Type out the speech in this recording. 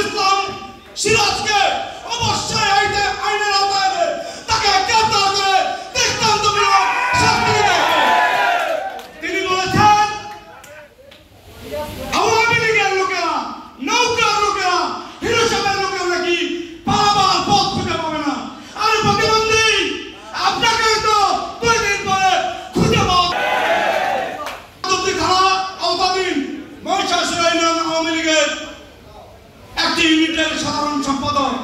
ইসলাম সিরাজকে অবশ্যই আইতে আইনের আওতায় এনে তাকে গ্রেফতার করে দৃষ্টান্তমূলক শাস্তি দেবে তিনি বলেছেন আওয়ামী লীগের লোকেরা নৌকার লোকেরা হিরোসামের লোকেরা নাকি পালাবার পথ খুঁজে পাবে না আর প্রতিবন্ধী আপনাকে হয়তো দুই দিন পরে খুঁজে পাওয়া খারাপ আওতাধীন মহিষাসুর আওয়ামী লীগের সাধারণ সম্পাদক